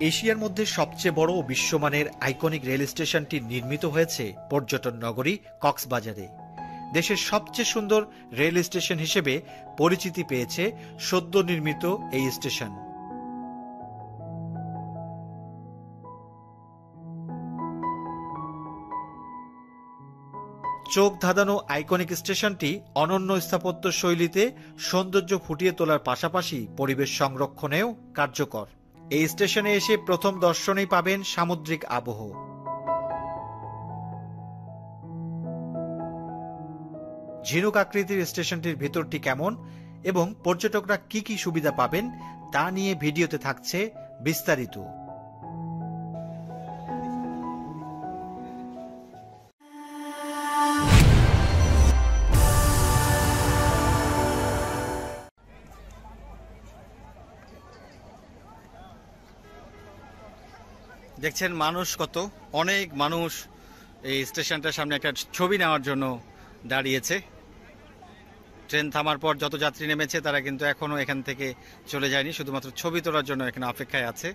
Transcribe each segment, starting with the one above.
এশিয়ার মধ্যে সবচেয়ে বড় ও বিশ্বমানের আইকনিক রেল স্টেশনটি নির্মিত হয়েছে পর্যটন নগরী কক্সবাজারে। দেশের সবচেয়ে সুন্দর রেল স্টেশন হিসেবে পরিচিতি পেয়েছে সদ্য নির্মিত এই স্টেশন। চোখ ধাঁধানো আইকনিক স্টেশনটি অনন্য স্থাপত্য শৈলীতে সৌন্দর্য ফুটিয়ে তোলার পাশাপাশি পরিবেশ সংরক্ষণেও কার্যকর। এই স্টেশনে এসে প্রথম দর্শনেই পাবেন সামুদ্রিক আবহ। ঝিনুক আকৃতির স্টেশনটির ভেতরটি কেমন এবং পর্যটকরা কি কি সুবিধা পাবেন তা নিয়ে ভিডিওতে থাকছে বিস্তারিত। দেখছেন মানুষ কত? অনেক মানুষ এই স্টেশনটার সামনে একটা ছবি নেওয়ার জন্য দাঁড়িয়েছে। ট্রেন থামার পর যত যাত্রী নেমেছে, তারা কিন্তু এখনও এখান থেকে চলে যায়নি। শুধুমাত্র ছবি তোলার জন্য এখানে অপেক্ষায় আছে।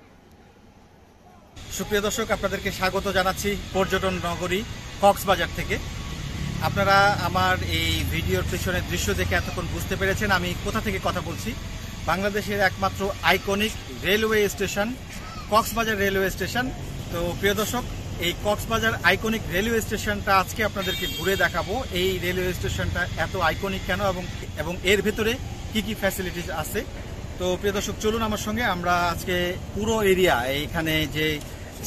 সুপ্রিয় দর্শক, আপনাদেরকে স্বাগত জানাচ্ছি পর্যটন নগরী কক্সবাজার থেকে। আপনারা আমার এই ভিডিওর পেছনের দৃশ্য দেখে এতক্ষণ বুঝতে পেরেছেন। আমি কোথা থেকে কথা বলছি? বাংলাদেশের একমাত্র iconic railway station Cox's Bazar railway station. তো প্রিয় দর্শক, এই কক্সবাজার আইকনিক রেলওয়ে স্টেশনটা আজকে আপনাদেরকে ঘুরে দেখাবো। এই রেলওয়ে স্টেশনটা এত আইকনিক কেন এবং এবং এর ভেতরে কি কি ফ্যাসিলিটিস আছে? তো প্রিয় দর্শক, চলুন আমার সঙ্গে। আমরা আজকে পুরো এরিয়া এইখানে যে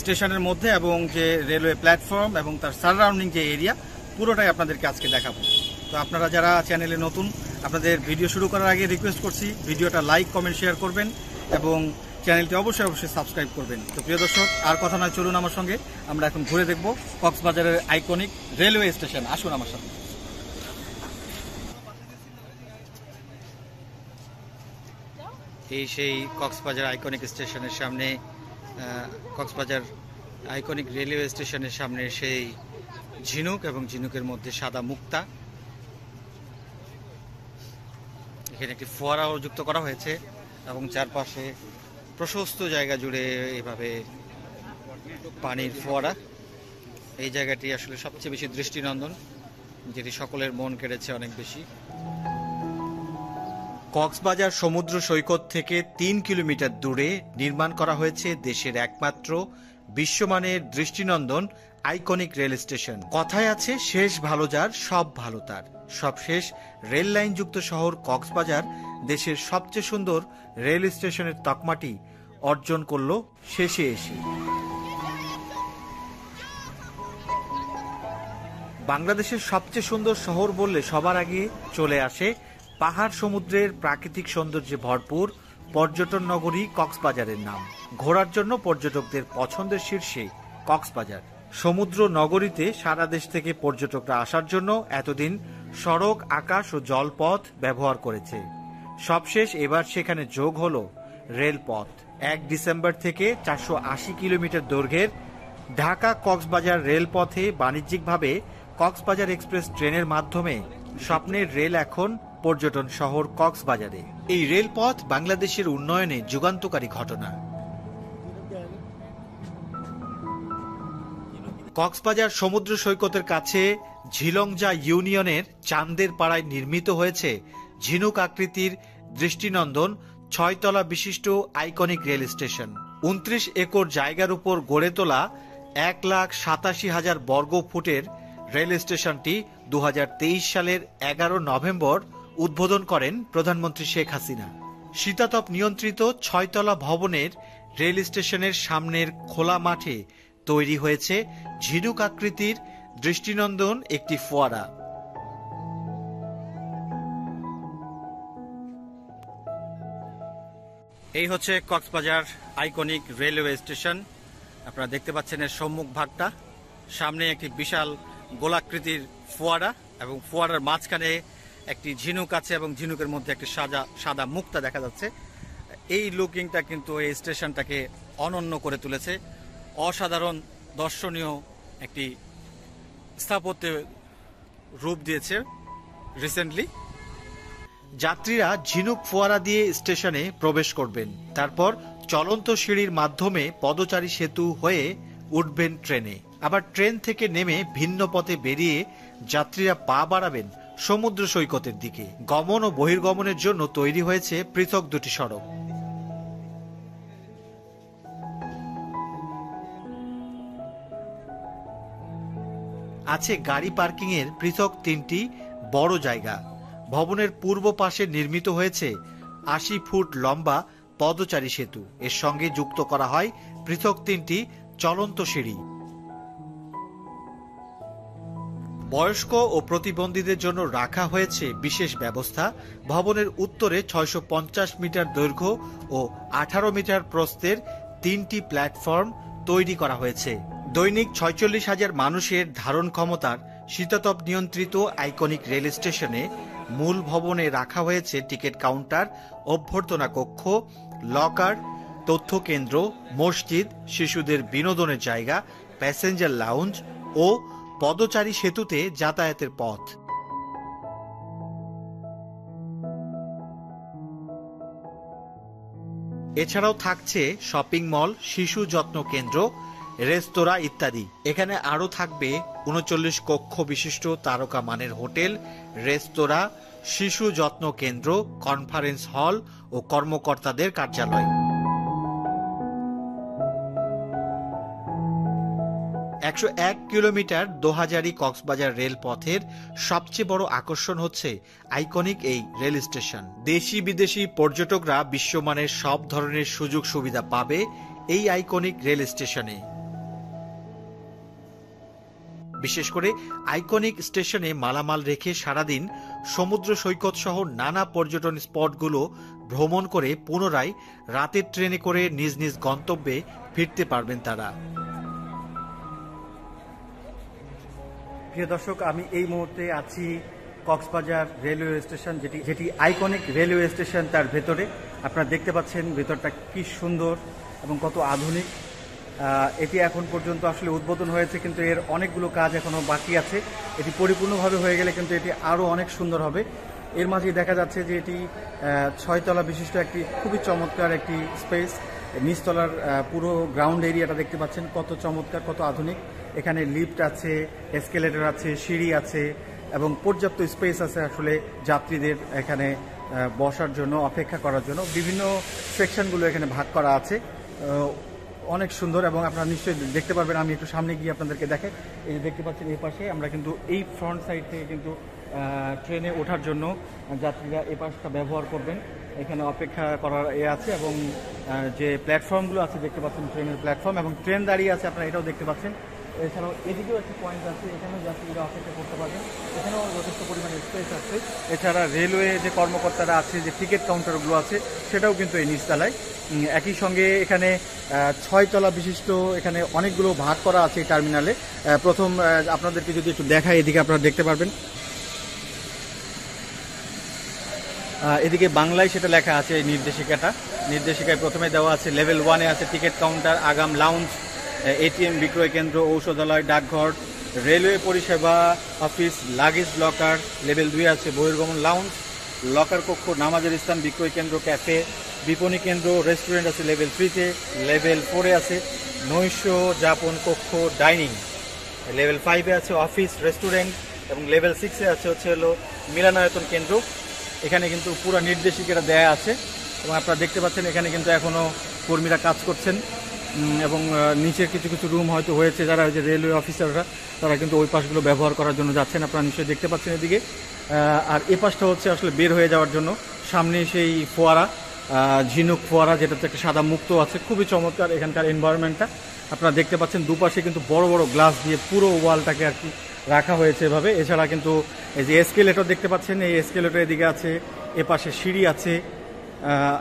স্টেশনের মধ্যে এবং যে রেলওয়ে প্ল্যাটফর্ম এবং তার সারাউন্ডিং যে এরিয়া পুরোটাই আপনাদেরকে আজকে দেখাবো। তো আপনারা যারা চ্যানেলে নতুন, আপনাদের ভিডিও শুরু করার আগে রিকোয়েস্ট করছি ভিডিওটা লাইক কমেন্ট শেয়ার করবেন এবং চ্যানেলটি অবশ্যই অবশ্যই সাবস্ক্রাইব করবেন। তো প্রিয় দর্শক, আর কথা নয়, চলুন আমার সঙ্গে। আমরা এখন ঘুরে দেখব কক্সবাজারের আইকনিক রেলওয়ে স্টেশন। আসুন আমার সাথে এই সেই কক্সবাজার আইকনিক স্টেশনের সামনে কক্সবাজার আইকনিক রেলওয়ে স্টেশনের সামনে সেই ঝিনুক এবং ঝিনুকের মধ্যে সাদা মুক্তা। এখানে একটি ফোয়ারাও যুক্ত করা হয়েছে এবং চারপাশে প্রশস্ত জায়গা জুড়ে এভাবে পানির ফোয়ারা। এই জায়গাটি আসলে সবচেয়ে বেশি দৃষ্টিনন্দন, যেটি সকলের মন কেড়েছে অনেক বেশি। কক্সবাজার সমুদ্র সৈকত থেকে তিন কিলোমিটার দূরে নির্মাণ করা হয়েছে দেশের একমাত্র বিশ্বমানের দৃষ্টিনন্দন আইকনিক রেল স্টেশন। কথায় আছে, শেষ ভালো যার, সব ভালো তার। সবশেষ রেল লাইন যুক্ত শহর কক্সবাজার দেশের সবচেয়ে সুন্দর রেল স্টেশনের তকমাটি অর্জন করল শেষে এসে। বাংলাদেশের সবচেয়ে সুন্দর শহর বললে সবার আগে চলে আসে পাহাড় সমুদ্রের প্রাকৃতিক সৌন্দর্যে ভরপুর পর্যটন নগরী কক্সবাজারের নাম। ঘোরার জন্য পর্যটকদের পছন্দের শীর্ষে কক্সবাজার। সমুদ্র নগরীতে সারা দেশ থেকে পর্যটকরা আসার জন্য এতদিন সড়ক, আকাশ ও জলপথ ব্যবহার করেছে। সবশেষ এবার সেখানে যোগ হলো রেলপথ। এক ডিসেম্বর থেকে চারশো আশি কিলোমিটার দৈর্ঘ্যের ঢাকা কক্সবাজার রেলপথে বাণিজ্যিকভাবে কক্সবাজার এক্সপ্রেস ট্রেনের মাধ্যমে স্বপ্নের রেল এখন পর্যটন শহর কক্সবাজারে। এই রেলপথ বাংলাদেশের উন্নয়নে যুগান্তকারী ঘটনা। কক্সবাজার সমুদ্র সৈকতের কাছে ঝিলংজা ইউনিয়নের চান্দের পাড়ায় নির্মিত হয়েছে ঝিনুক আকৃতির দৃষ্টিনন্দন ছয়তলা বিশিষ্ট আইকনিক রেল স্টেশন। উনত্রিশ একর জায়গার উপর গড়ে তোলা এক লাখ সাতাশি হাজার বর্গ ফুটের রেল স্টেশনটি দু হাজার তেইশ সালের এগারো নভেম্বর উদ্বোধন করেন প্রধানমন্ত্রী শেখ হাসিনা। শীতাতপ নিয়ন্ত্রিত ছয়তলা ভবনের রেল স্টেশনের সামনের খোলা মাঠে তৈরি হয়েছে ঝিনুক আকৃতির দৃষ্টিনন্দন একটি ফোয়ারা। এই হচ্ছে কক্সবাজার আইকনিক রেলওয়ে স্টেশন। আপনারা দেখতে পাচ্ছেন এর সম্মুখ ভাগটা। সামনে একটি বিশাল গোলাকৃতির ফোয়ারা এবং ফোয়ারার মাঝখানে একটি ঝিনুক আছে এবং ঝিনুকের মধ্যে একটি সাদা সাদা মুক্তা দেখা যাচ্ছে। এই লুকিংটা কিন্তু এই স্টেশনটাকে অনন্য করে তুলেছে। অসাধারণ দর্শনীয় একটি স্থাপত্যে রূপ দিয়েছে রিসেন্টলি। যাত্রীরা ঝিনুক ফোয়ারা দিয়ে স্টেশনে প্রবেশ করবেন। তারপর চলন্ত সিঁড়ির মাধ্যমে পদচারী সেতু হয়ে উঠবেন ট্রেনে। আবার ট্রেন থেকে নেমে ভিন্ন পথে বেরিয়ে যাত্রীরা পা বাড়াবেন সমুদ্র সৈকতের দিকে। গমন ও বহির্গমনের জন্য তৈরি হয়েছে পৃথক দুটি সড়ক। আছে গাড়ি পার্কিং এর পৃথক তিনটি বড় জায়গা। ভবনের পূর্ব পাশে নির্মিত হয়েছে আশি ফুট লম্বা পদচারী সেতু। এর সঙ্গে যুক্ত করা হয় পৃথক তিনটি চলন্ত সিঁড়ি। বয়স্ক ও প্রতিবন্ধীদের জন্য রাখা হয়েছে বিশেষ ব্যবস্থা। ভবনের উত্তরে ছয়শো পঞ্চাশ মিটার দৈর্ঘ্য ও আঠারো মিটার প্রস্থের তিনটি প্ল্যাটফর্ম তৈরি করা হয়েছে। দৈনিক ছয়চল্লিশ হাজার মানুষের ধারণ ক্ষমতার শীতাতপ নিয়ন্ত্রিত আইকনিক রেল স্টেশনে মূল ভবনে রাখা হয়েছে টিকিট কাউন্টার, অভ্যর্থনা কক্ষ, লকার তথ্য কেন্দ্র মসজিদ, শিশুদের বিনোদনের জায়গা, প্যাসেঞ্জার লাউঞ্জ ও পদচারী সেতুতে যাতায়াতের পথ। এছাড়াও থাকছে শপিং মল, শিশু যত্ন কেন্দ্র রেস্তোরাঁ ইত্যাদি। এখানে আরও থাকবে উনচল্লিশ কক্ষ বিশিষ্ট তারকা মানের হোটেল, রেস্তোরাঁ, শিশু যত্ন কেন্দ্র, কনফারেন্স হল ও কর্মকর্তাদের কার্যালয়। একশো এক কিলোমিটার দোহাজারি কক্সবাজার রেলপথের সবচেয়ে বড় আকর্ষণ হচ্ছে আইকনিক এই রেল স্টেশন। দেশি বিদেশি পর্যটকরা বিশ্বমানের সব ধরনের সুযোগ সুবিধা পাবে এই আইকনিক রেল স্টেশনে। বিশেষ করে আইকনিক স্টেশনে মালামাল রেখে সারাদিন সমুদ্র সৈকত সহ নানা পর্যটন স্পটগুলো ভ্রমণ করে পুনরায় রাতের ট্রেনে করে নিজ নিজ গন্তব্যে ফিরতে পারবেন তারা। প্রিয় দর্শক, আমি এই মুহূর্তে আছি কক্সবাজার রেলওয়ে স্টেশন, যেটি যেটি আইকনিক রেলওয়ে স্টেশন তার ভেতরে। আপনারা দেখতে পাচ্ছেন ভেতরটা কি সুন্দর এবং কত আধুনিক। এটি এখন পর্যন্ত আসলে উদ্বোধন হয়েছে, কিন্তু এর অনেকগুলো কাজ এখনও বাকি আছে। এটি পরিপূর্ণভাবে হয়ে গেলে কিন্তু এটি আরও অনেক সুন্দর হবে। এর মাঝেই দেখা যাচ্ছে যে এটি ছয়তলা বিশিষ্ট একটি খুবই চমৎকার একটি স্পেস নিচতলার পুরো গ্রাউন্ড এরিয়াটা দেখতে পাচ্ছেন, কত চমৎকার, কত আধুনিক। এখানে লিফট আছে এসকেলেটর আছে, সিঁড়ি আছে, এবং পর্যাপ্ত স্পেস আছে আসলে যাত্রীদের এখানে বসার জন্য, অপেক্ষা করার জন্য। বিভিন্ন সেকশনগুলো এখানে ভাগ করা আছে। অনেক সুন্দর এবং আপনারা নিশ্চয়ই দেখতে পারবেন, আমি একটু সামনে গিয়ে আপনাদেরকে দেখে। এই দেখতে পাচ্ছেন এই পাশে, আমরা কিন্তু এই ফ্রন্ট সাইড থেকে কিন্তু ট্রেনে ওঠার জন্য যাত্রীরা এ পাশটা ব্যবহার করবেন। এখানে অপেক্ষা করার এ আছে এবং যে প্ল্যাটফর্মগুলো আছে, দেখতে পাচ্ছেন ট্রেনের প্ল্যাটফর্ম এবং ট্রেন দাঁড়িয়ে আছে, আপনারা এটাও দেখতে পাচ্ছেন। এছাড়াও এদিকেও একটি পয়েন্ট আছে, এখানেও যাত্রীরা অপেক্ষা করতে পারবেন এখানেও যথেষ্ট পরিমাণে স্পেস আছে। এছাড়া রেলওয়ে যে কর্মকর্তারা আছে, যে টিকিট কাউন্টারগুলো আছে, সেটাও কিন্তু এই নিচতলায়। একই সঙ্গে এখানে ছয়তলা বিশিষ্ট এখানে অনেকগুলো ভাগ করা আছে এই টার্মিনালে প্রথম আপনাদেরকে যদি একটু দেখায় এদিকে আপনারা দেখতে পারবেন। এদিকে বাংলায় সেটা লেখা আছে এই নির্দেশিকাটা। নির্দেশিকায় প্রথমে দেওয়া আছে লেভেল ওয়ানে আছে টিকিট কাউন্টার আগাম লাউঞ্জ এটিএম বিক্রয় কেন্দ্র, ঔষধালয়, ডাকঘর, রেলওয়ে পরিষেবা, অফিস, লাগেজ লকার, লেভেল দুই আছে, বহির্গমন লাউঞ্জ, লকার কক্ষ, নামাজের স্থান, বিক্রয় কেন্দ্র, ক্যাফে, বিপণী কেন্দ্র, রেস্টুরেন্ট আছে, লেভেল থ্রিতে, লেভেল ফোরে আছে, নৈশ যাপন কক্ষ, ডাইনিং। লেভেল ফাইভে আছে অফিস, রেস্টুরেন্ট এবং লেভেল সিক্সে আছে হচ্ছে হলো মিলনায়তন কেন্দ্র। এখানে কিন্তু পুরো নির্দেশিকাটা দেয়া আছে এবং আপনারা দেখতে পাচ্ছেন, এখানে কিন্তু এখনও কর্মীরা কাজ করছেন। এবং নিচের কিছু কিছু রুম হয়তো হয়েছে যারা ওই যে রেলওয়ে অফিসাররা, তারা কিন্তু ওই পাশগুলো ব্যবহার করার জন্য যাচ্ছেন। আপনারা নিশ্চয়ই দেখতে পাচ্ছেন এদিকে। আর এ পাশটা হচ্ছে আসলে বের হয়ে যাওয়ার জন্য। সামনে সেই ফোয়ারা ঝিনুক ফোয়ারা, যেটাতে একটা সাদা মুক্ত আছে। খুবই চমৎকার এখানকার এনভায়রনমেন্টটা আপনারা দেখতে পাচ্ছেন দুপাশে কিন্তু বড় বড় গ্লাস দিয়ে পুরো ওয়ালটাকে আর কি রাখা হয়েছে এভাবে। এছাড়া কিন্তু এই যে এসকেলেটর দেখতে পাচ্ছেন, এই এসকেলেটর এদিকে আছে এ পাশে সিঁড়ি আছে।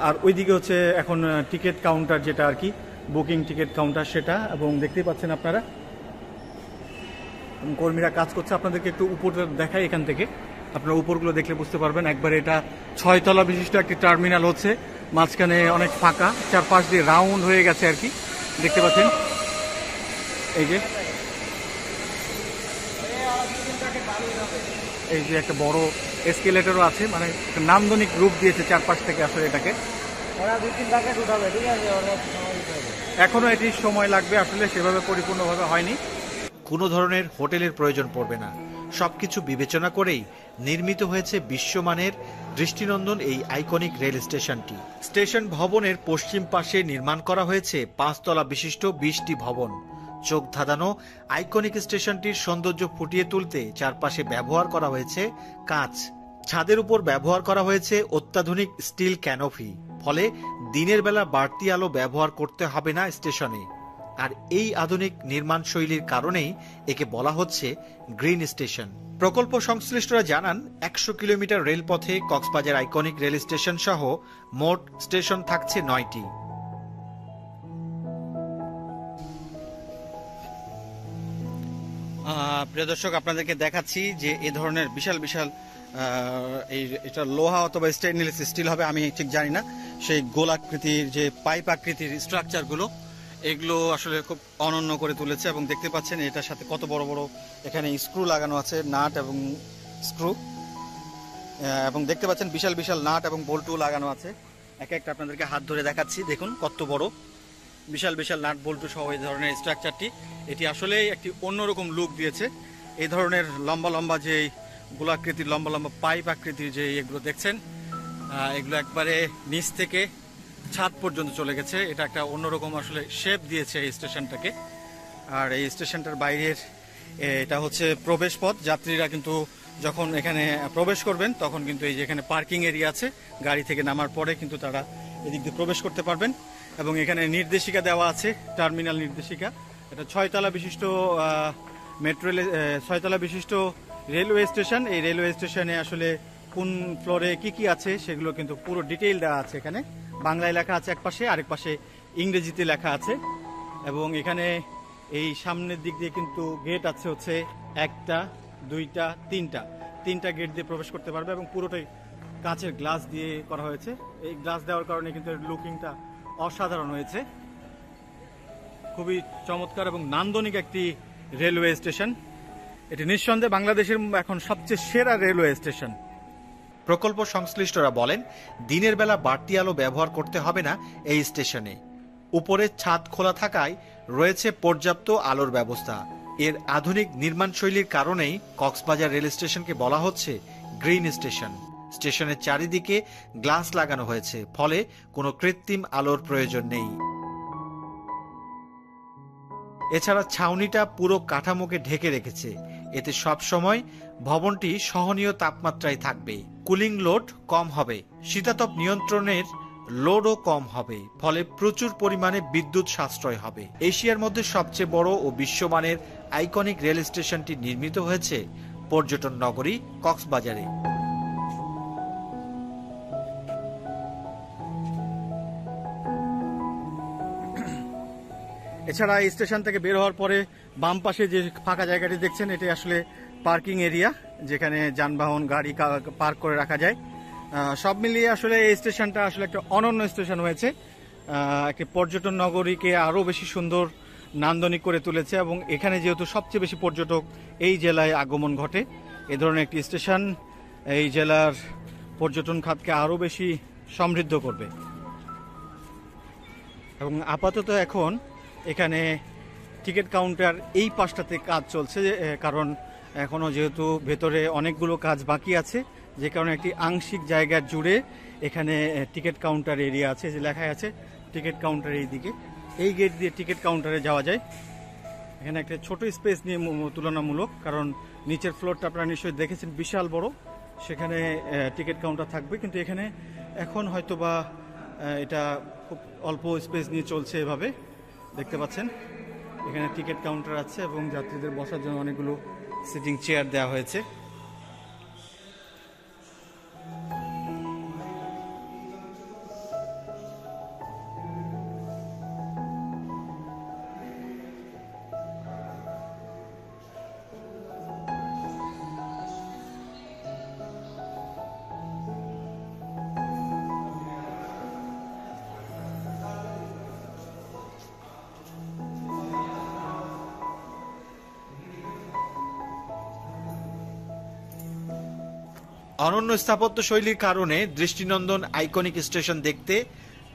আর ওইদিকে হচ্ছে এখন টিকিট কাউন্টার যেটা আর কি বুকিং টিকিট কাউন্টার সেটা, এবং দেখতেই পাচ্ছেন আপনারা। কর্মীরা কাজ করছে, আপনাদেরকে একটু উপর দেখাই এখান থেকে। আপনারা উপরগুলো দেখলে বুঝতে পারবেন, একবার এটা ছয়তলা বিশিষ্ট একটি টার্মিনাল হচ্ছে। মাঝখানে অনেক ফাঁকা, চারপাশ দিয়ে রাউন্ড হয়ে গেছে আর কি। দেখতে পাচ্ছেন? এই যে। এই যে একটা বড় এসকেলেটরও আছে মানে একটা নান্দনিক রূপ দিয়েছে চারপাশ থেকে আসলে এটাকে। তিন উঠাবে, ঠিক আছে? এখনও এটি সময় লাগবে, আসলে সেভাবে পরিপূর্ণভাবে হয়নি। কোনো ধরনের হোটেলের প্রয়োজন পড়বে না। সবকিছু বিবেচনা করেই নির্মিত হয়েছে বিশ্বমানের দৃষ্টিনন্দন এই আইকনিক রেল স্টেশনটি। স্টেশন ভবনের পশ্চিম পাশে নির্মাণ করা হয়েছে পাঁচতলা বিশিষ্ট বিশটি ভবন। চোখ ধাঁধানো আইকনিক স্টেশনটির সৌন্দর্য ফুটিয়ে তুলতে চারপাশে ব্যবহার করা হয়েছে কাঁচ। ছাদের উপর ব্যবহার করা হয়েছে অত্যাধুনিক স্টিল ক্যানোফি ফলে দিনের বেলা বাড়তি আলো ব্যবহার করতে হবে না স্টেশনে। আর এই আধুনিক নির্মাণ শৈলীর কারণেই একে বলা হচ্ছে গ্রিন স্টেশন। প্রকল্প সংশ্লিষ্টরা জানান, একশো কিলোমিটার রেলপথে কক্সবাজার আইকনিক রেল স্টেশন সহ মোট স্টেশন থাকছে নয়টি। প্রিয় দর্শক, আপনাদেরকে দেখাচ্ছি যে এ ধরনের বিশাল বিশাল এই এটা লোহা অথবা স্টেনলেস স্টিল হবে, আমি ঠিক জানি না। সেই গোলাকৃতির যে পাইপ আকৃতির স্ট্রাকচারগুলো এগুলো আসলে খুব অনন্য করে তুলেছে এবং দেখতে পাচ্ছেন এটার সাথে কত বড় বড় এখানে স্ক্রু লাগানো আছে, নাট এবং স্ক্রু এবং দেখতে পাচ্ছেন বিশাল বিশাল নাট এবং বল্টু লাগানো আছে। এক একটা আপনাদেরকে হাত ধরে দেখাচ্ছি, দেখুন কত বড়। বিশাল বিশাল নাট বল্টু সহ এই ধরনের স্ট্রাকচারটি এটি আসলেই একটি অন্যরকম লুক দিয়েছে। এই ধরনের লম্বা লম্বা যে গোলাকৃতির লম্বা লম্বা পাইপ আকৃতির যে এগুলো দেখছেন এগুলো একবারে নিচ থেকে ছাদ পর্যন্ত চলে গেছে। এটা একটা অন্যরকম আসলে শেপ দিয়েছে এই স্টেশনটাকে। আর এই স্টেশনটার বাইরের এটা হচ্ছে প্রবেশ পথ যাত্রীরা কিন্তু যখন এখানে প্রবেশ করবেন, তখন কিন্তু এই যে এখানে পার্কিং এরিয়া আছে, গাড়ি থেকে নামার পরে কিন্তু তারা এদিক দিয়ে প্রবেশ করতে পারবেন। এবং এখানে নির্দেশিকা দেওয়া আছে, টার্মিনাল নির্দেশিকা। এটা ছয়তলা বিশিষ্ট মেট্রো ছয়তলা বিশিষ্ট রেলওয়ে স্টেশন, এই রেলওয়ে স্টেশনে আসলে কোন ফ্লোরে কি কি আছে সেগুলো কিন্তু পুরো ডিটেইল দেওয়া আছে এখানে। বাংলায় লেখা আছে এক পাশে, আরেক পাশে ইংরেজিতে লেখা আছে। এবং এখানে এই সামনের দিক দিয়ে কিন্তু গেট আছে হচ্ছে একটা, দুইটা, তিনটা। তিনটা গেট দিয়ে প্রবেশ করতে পারবে এবং পুরোটাই কাঁচের গ্লাস দিয়ে করা হয়েছে। এই গ্লাস দেওয়ার কারণে কিন্তু লুকিংটা অসাধারণ হয়েছে। খুবই চমৎকার এবং নান্দনিক একটি রেলওয়ে স্টেশন। এটি নিঃসন্দেহে বাংলাদেশের এখন সবচেয়ে সেরা রেলওয়ে স্টেশন। প্রকল্প সংশ্লিষ্টরা বলেন, দিনের বেলা বাড়তি আলো ব্যবহার করতে হবে না এই স্টেশনে। উপরে ছাদ খোলা থাকায় রয়েছে পর্যাপ্ত আলোর ব্যবস্থা। এর আধুনিক নির্মাণ শৈলীর কারণেই কক্সবাজার রেল স্টেশনকে বলা হচ্ছে গ্রিন স্টেশন। স্টেশনের চারিদিকে গ্লাস লাগানো হয়েছে, ফলে কোনো কৃত্রিম আলোর প্রয়োজন নেই। এছাড়া ছাউনিটা পুরো কাঠামোকে ঢেকে রেখেছে। এতে সব সময় ভবনটি সহনীয় তাপমাত্রায় থাকবে। কুলিং লোড কম হবে। শীতাতপ নিয়ন্ত্রণের লোডও কম হবে, ফলে প্রচুর পরিমাণে বিদ্যুৎ সাশ্রয় হবে। এশিয়ার মধ্যে সবচেয়ে বড় ও বিশ্বমানের আইকনিক রেল স্টেশনটি নির্মিত হয়েছে পর্যটন নগরী কক্সবাজারে। এছাড়া এই স্টেশন থেকে বের হওয়ার পরে বাম পাশে যে ফাঁকা জায়গাটি দেখছেন, এটি আসলে পার্কিং এরিয়া, যেখানে যানবাহন, গাড়ি পার্ক করে রাখা যায়। সব মিলিয়ে আসলে এই স্টেশনটা আসলে একটা অনন্য স্টেশন হয়েছে। একটি পর্যটন নগরীকে আরও বেশি সুন্দর, নান্দনিক করে তুলেছে এবং এখানে যেহেতু সবচেয়ে বেশি পর্যটক এই জেলায় আগমন ঘটে, এ ধরনের একটি স্টেশন এই জেলার পর্যটন খাতকে আরও বেশি সমৃদ্ধ করবে। এবং আপাতত এখন এখানে টিকিট কাউন্টার এই পাশটাতে কাজ চলছে কারণ এখনও যেহেতু ভেতরে অনেকগুলো কাজ বাকি আছে, যে কারণে একটি আংশিক জায়গা জুড়ে এখানে টিকিট কাউন্টার এরিয়া আছে, যে লেখা আছে টিকিট কাউন্টার এই দিকে এই গেট দিয়ে টিকিট কাউন্টারে যাওয়া যায়। এখানে একটা ছোট স্পেস নিয়ে তুলনামূলক, কারণ নিচের ফ্লোরটা আপনারা নিশ্চয়ই দেখেছেন, বিশাল বড়। সেখানে টিকিট কাউন্টার থাকবে, কিন্তু এখানে এখন হয়তো বা এটা খুব অল্প স্পেস নিয়ে চলছে এভাবে। দেখতে পাচ্ছেন। এখানে টিকিট কাউন্টার আছে এবং যাত্রীদের বসার জন্য অনেকগুলো সিটিং চেয়ার দেওয়া হয়েছে। অনন্য স্থাপত্য শৈলীর কারণে দৃষ্টিনন্দন আইকনিক স্টেশন দেখতে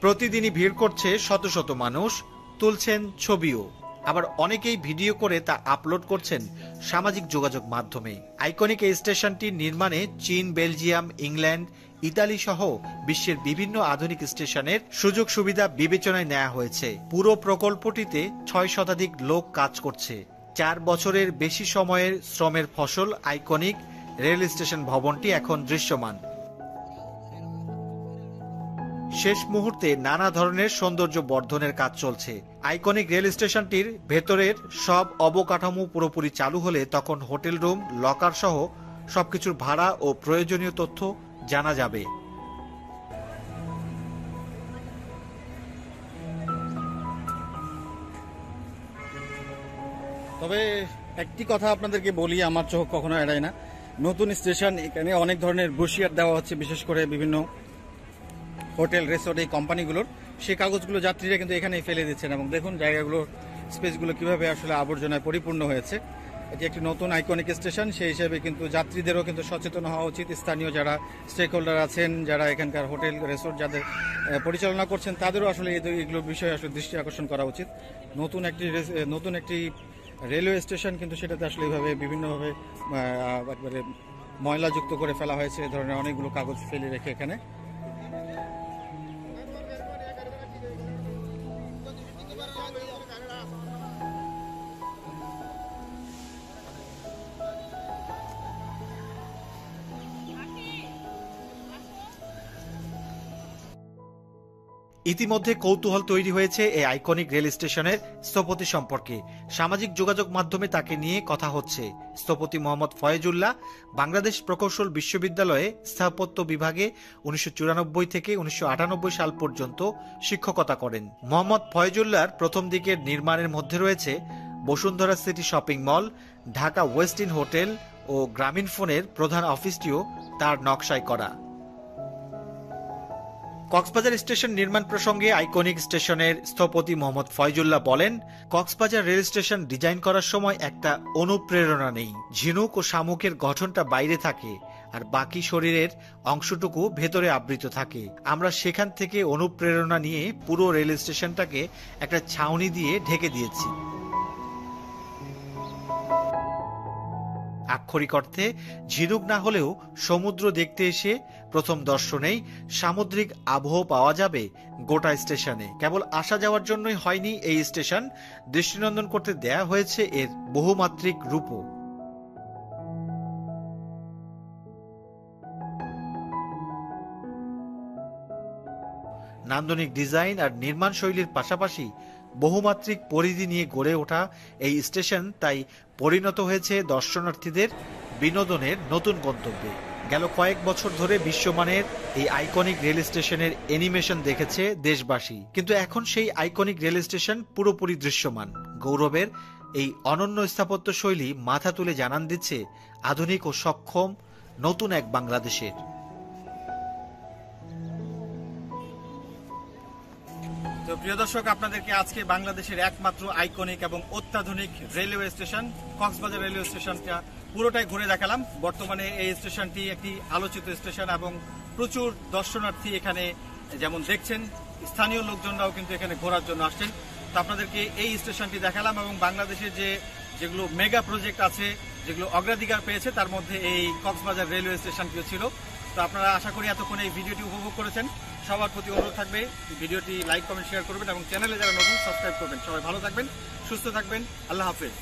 প্রতিদিনই ভিড় করছে শত শত মানুষ, তুলছেন ছবিও। আবার অনেকেই ভিডিও করে তা আপলোড করছেন সামাজিক যোগাযোগ মাধ্যমে। আইকনিক এই স্টেশনটির নির্মাণে চীন, বেলজিয়াম, ইংল্যান্ড, ইতালি সহ বিশ্বের বিভিন্ন আধুনিক স্টেশনের সুযোগ সুবিধা বিবেচনায় নেওয়া হয়েছে। পুরো প্রকল্পটিতে ছয় শতাধিক লোক কাজ করছে। চার বছরের বেশি সময়ের শ্রমের ফসল আইকনিক রেল স্টেশন ভবনটি এখন দৃশ্যমান। শেষ মুহূর্তে নানা ধরনের সৌন্দর্য বর্ধনের কাজ চলছে। আইকনিক রেল স্টেশনটির ভেতরের সব অবকাঠামো পুরোপুরি চালু হলে তখন হোটেল রুম, লকার সহ সবকিছুর ভাড়া ও প্রয়োজনীয় তথ্য জানা যাবে। তবে একটি কথা আপনাদেরকে বলি, আমার চোখ কখনো এড়ায় না। নতুন স্টেশন, এখানে অনেক ধরনের বসিয়ার দেওয়া হচ্ছে, বিশেষ করে বিভিন্ন হোটেল রেসর্ট এই কোম্পানিগুলোর। সেই কাগজগুলো যাত্রীরা কিন্তু এখানেই ফেলে দিচ্ছেন এবং দেখুন জায়গাগুলোর স্পেসগুলো কীভাবে আসলে আবর্জনায় পরিপূর্ণ হয়েছে। এটি একটি নতুন আইকনিক স্টেশন সেই হিসেবে কিন্তু যাত্রীদেরও কিন্তু সচেতন হওয়া উচিত। স্থানীয় যারা স্টেক হোল্ডার আছেন, যারা এখানকার হোটেল রিসোর্ট যাদের পরিচালনা করছেন, তাদেরও আসলে এগুলোর বিষয়ে আসলে দৃষ্টি আকর্ষণ করা উচিত। নতুন একটি নতুন একটি রেলওয়ে স্টেশন কিন্তু সেটাতে আসলে এইভাবে বিভিন্নভাবে একবারে ময়লাযুক্ত করে ফেলা হয়েছে। এ ধরনের অনেকগুলো কাগজ ফেলে রেখে এখানে। ইতিমধ্যে কৌতূহল তৈরি হয়েছে এই আইকনিক রেল স্টেশনের স্থপতি সম্পর্কে। সামাজিক যোগাযোগ মাধ্যমে তাকে নিয়ে কথা হচ্ছে। স্থপতি মোহাম্মদ ফয়েজুল্লাহ বাংলাদেশ প্রকৌশল বিশ্ববিদ্যালয়ে স্থাপত্য বিভাগে উনিশশো চুরানব্বই থেকে উনিশশো আটানব্বই সাল পর্যন্ত শিক্ষকতা করেন। মোহাম্মদ ফয়েজুল্লাহর প্রথম দিকের নির্মাণের মধ্যে রয়েছে Bashundhara city shopping mall, Dhaka Westin hotel ও গ্রামীণ ফোনের প্রধান অফিসটিও তার নকশায় করা। কক্সবাজার স্টেশন নির্মাণ প্রসঙ্গে আইকনিক স্টেশনের স্থপতি মোহাম্মদ ফয়জুল্লাহ বলেন, কক্সবাজার রেল স্টেশন ডিজাইন করার সময় একটা অনুপ্রেরণা নেই। ঝিনুক ও শামুকের গঠনটা বাইরে থাকে আর বাকি শরীরের অংশটুকু ভেতরে আবৃত থাকে। আমরা সেখান থেকে অনুপ্রেরণা নিয়ে পুরো রেল স্টেশনটাকে একটা ছাউনি দিয়ে ঢেকে দিয়েছি। আক্ষরিক অর্থে, ঝিনুক না হলেও সমুদ্র দেখতে এসে প্রথম দর্শনেই সামুদ্রিক আবহ পাওয়া যাবে গোটা স্টেশনে। কেবল আসা যাওয়ার জন্যই হয়নি এই স্টেশন, দৃষ্টিনন্দন করতে দেয়া হয়েছে এর বহুমাত্রিক রূপও। নান্দনিক ডিজাইন আর নির্মাণ শৈলীর পাশাপাশি বহুমাত্রিক পরিধি নিয়ে গড়ে ওঠা এই স্টেশন তাই পরিণত হয়েছে দর্শনার্থীদের বিনোদনের নতুন গন্তব্যে। গেল কয়েক বছর ধরে বিশ্বমানের এই আইকনিক রেল স্টেশনের অ্যানিমেশন দেখেছে দেশবাসী। কিন্তু এখন সেই আইকনিক রেল স্টেশন পুরোপুরি দৃশ্যমান। গৌরবের এই অনন্য স্থাপত্য শৈলী মাথা তুলে জানান দিচ্ছে আধুনিক ও সক্ষম নতুন এক বাংলাদেশের। তো প্রিয় দর্শক, আপনাদেরকে আজকে বাংলাদেশের একমাত্র আইকনিক এবং অত্যাধুনিক রেলওয়ে স্টেশন কক্সবাজার রেলওয়ে স্টেশনটা পুরোটাই ঘুরে দেখালাম। বর্তমানে এই স্টেশনটি একটি আলোচিত স্টেশন এবং প্রচুর দর্শনার্থী এখানে যেমন দেখছেন, স্থানীয় লোকজনরাও কিন্তু এখানে ঘোরার জন্য আসছেন। তো আপনাদেরকে এই স্টেশনটি দেখালাম এবং বাংলাদেশের যে, যেগুলো মেগা প্রজেক্ট আছে, যেগুলো অগ্রাধিকার পেয়েছে, তার মধ্যে এই কক্সবাজার রেলওয়ে স্টেশনটিও ছিল। তো আপনারা আশা করি এতক্ষণ এই ভিডিওটি উপভোগ করেছেন। সবার প্রতি অনুরোধ থাকবে। ভিডিওটি লাইক কমেন্ট শেয়ার করবেন এবং চ্যানেলে যারা নতুন সাবস্ক্রাইব করবেন। সবাই ভালো থাকবেন, সুস্থ থাকবেন। আল্লাহ হাফেজ।